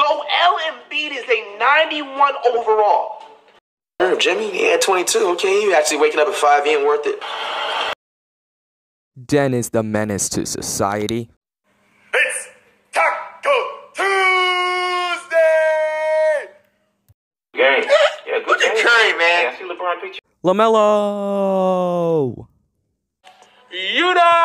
Joel Embiid is a 91 overall. Jimmy, he had 22. Okay, you actually waking up at 5 ain't worth it. Dennis the menace to society. It's Taco Tuesday! Game. Yeah, good Look at. Curry, man. Yeah, I see LeBron picture. LaMelo! Yuda!